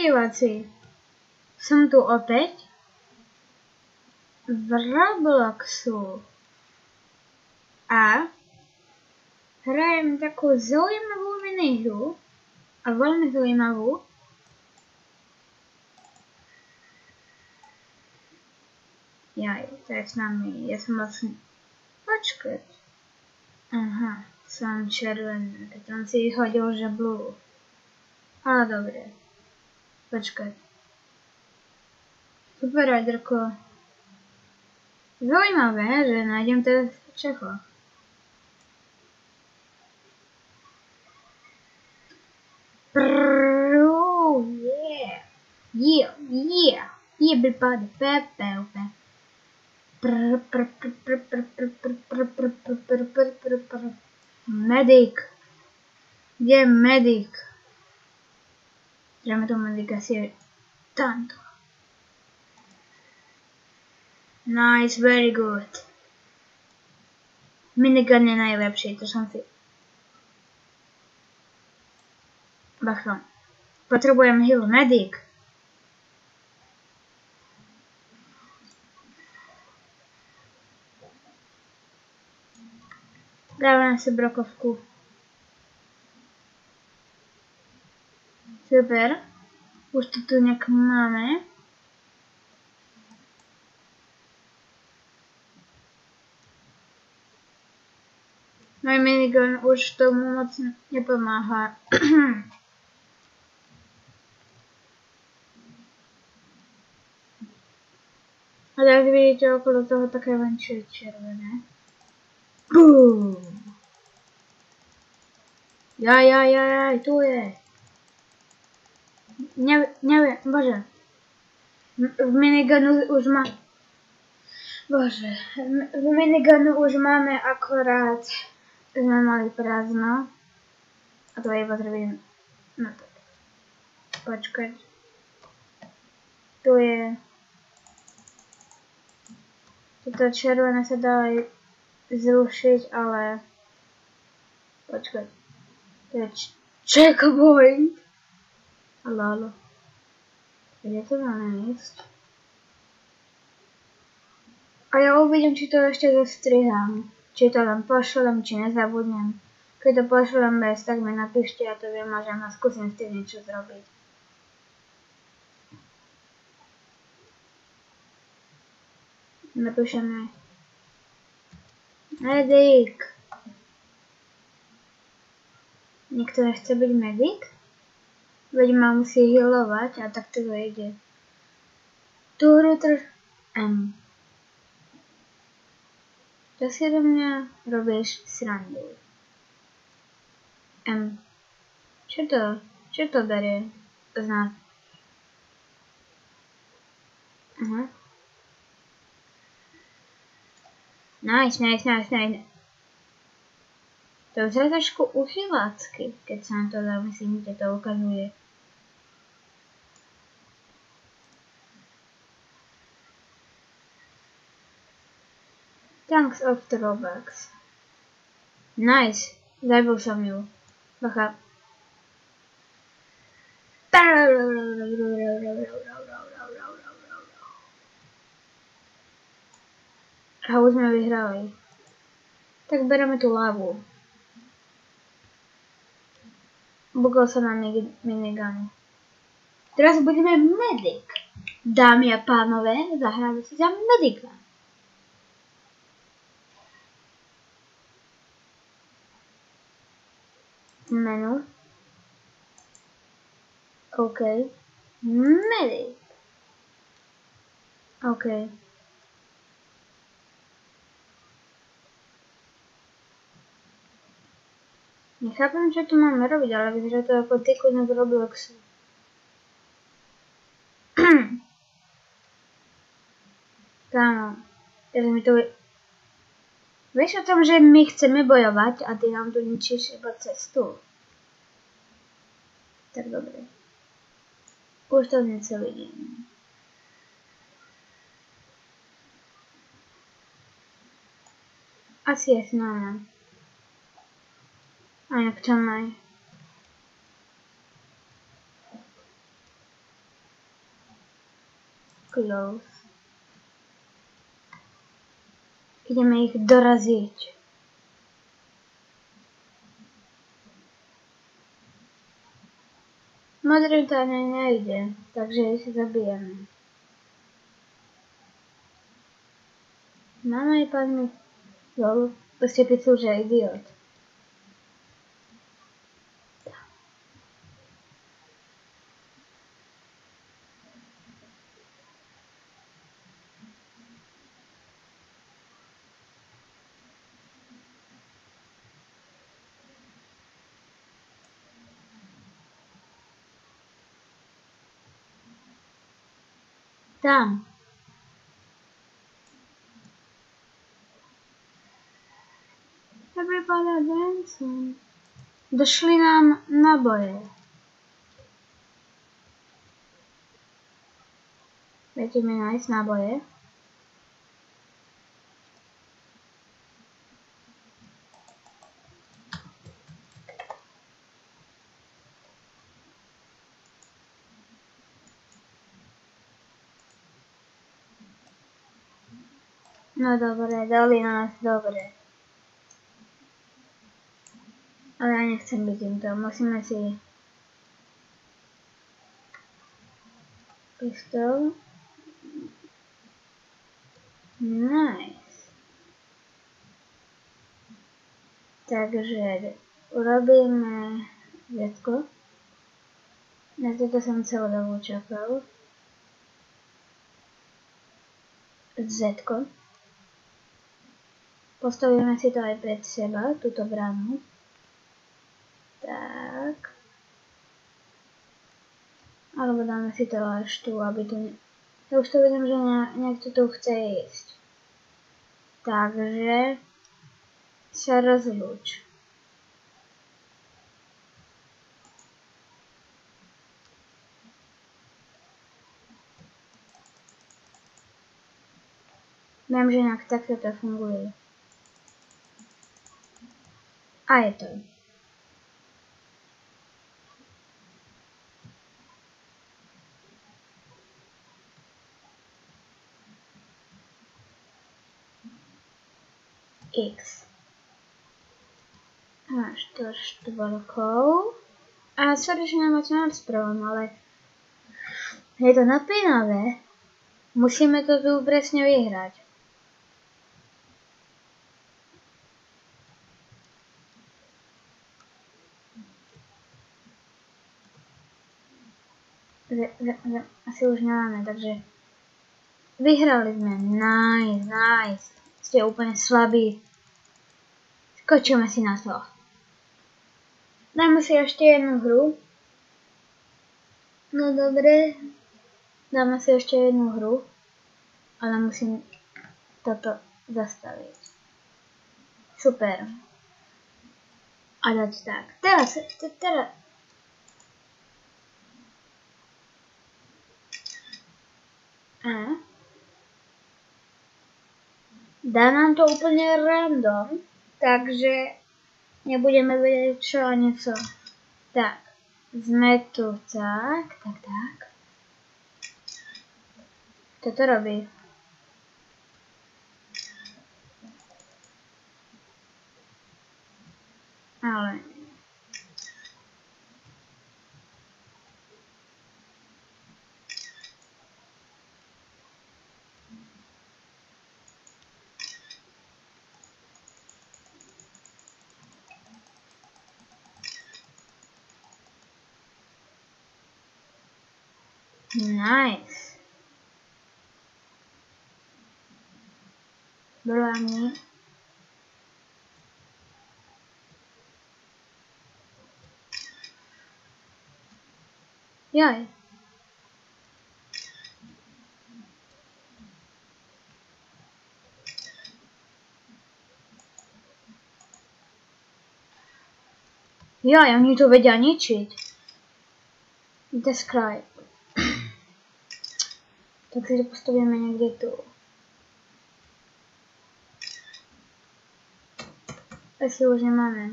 vyhrievacie. Som tu opäť v Robloxu a hrajem takú zaujímavú minihru a veľmi zaujímavú. Jaj, to je s mám, ja som vlastne... Počkať. Aha, som červený. keď on si vyhodil, že blue. Ale dobre. Počkaj. Super, Adrko. Zaujímavé, že nájdem teraz v Čechách. yeah. yeah. Yeah, yeah. Yeah, byl pád. Pe, pe, pe. Medic. Kde je medic? Zrejme to medic asi je tamto. Nice, very good. Minigun je najlepší, to som si... Bacha. Potrebujem heal medic. Dávam si brokovku. Super. Už to tu nejak máme. Môj minigun už tomu moc nepomáha. A tak vidíte okolo toho také venčie červené. Bum. Ja, ja, ja, tu je. Ne, neviem, bože. V minigunu už má... Bože, v minigunu už máme akorát... Sme mali prázdno. A to je potrebujem... No tak. Počkať. Tu je... Toto červené sa dá aj zrušiť, ale počkaj, to je checkpoint. Halo. Kde to máme ísť? A ja uvidím, či to ešte zastrihám. Či to len pošlem, či nezabudnem. Keď to pošlem bez, tak mi napíšte, ja to viem a že ma skúsim s tým niečo zrobiť. Napíšeme Medic. Niekto nechce byť medic? Veď ma musí healovať a tak to ide. Turutr M. Čo si do mňa robíš srandu? M. Čo to? Čo to berie? Znak. Aha. Nice, nice, nice, nice. To je trošku uchylácky, keď sa na to zamyslím, kde to ukazuje. Thanks of the Robux. Nice, zabil som ju. Bacha. A už sme vyhrali. Tak bereme tú lávu. Bugol sa na minigun. Teraz budeme medic. Dámy a pánové, zahráme si za medika. Menu. OK. Medic. OK. Nechápem, čo tu máme robiť, ale vyzerá to ako tykuň v Vieš o tom, že my chceme bojovať a ty nám tu ničíš iba cestu. Tak dobre. Už to niečo vidím. Asi je snadné. A jak to mají? Close. Ideme ich doraziť. Modrý to ani nejde, takže ich zabijeme. Mama i pan mi prostě píšu, že idiot. Tam. Everybody dancing. Došli nám naboje. Viete mi nájsť naboje? No dobre, dali nás dobre. Ale ja nechcem byť týmto, musíme si pistol. Nice. Takže urobíme zetko. Na toto som celú dobu čakal. Zetko. Postavíme si to aj pred seba, túto bránu. Tak. Alebo dáme si to až tu, aby tu... Ja už to vidím, že niekto tu chce ísť. Takže sa rozlúč. Viem, že nejak takto to funguje. A je to. X. Máš to štvorkou. A sorry, že nemáte rozprávam, ale je to napínavé. Musíme to tu presne vyhrať. Asi už nemáme, takže vyhrali sme, nice, nice, ste úplne slabí, skočíme si na to. Dáme si ešte jednu hru. No dobre, dáme si ešte jednu hru, ale musím toto zastaviť. Super. A dať tak. Teraz, teraz, A dá nám to úplne random, takže nebudeme vedieť čo a niečo. Tak, sme tu, tak, tak, tak. Čo to robí? Ale Nice. Berani. Jaj. Jaj, oni to vedia ničiť. Describe. Takže to postavíme někde tu. Asi už nemáme.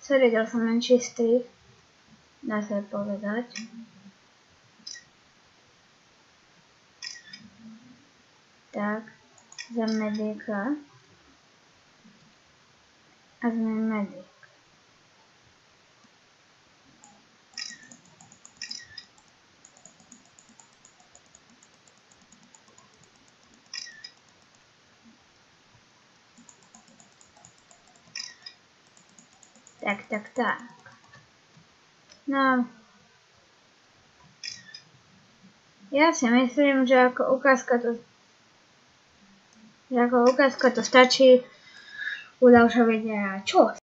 Sorry, dal som len čistý. Dá sa povedať. Tak, za medika. A sme medik. Tak, tak, tak. No. Ja si myslím, že ako ukázka to že ako ukázka to stačí u ďalšieho videa. Čus!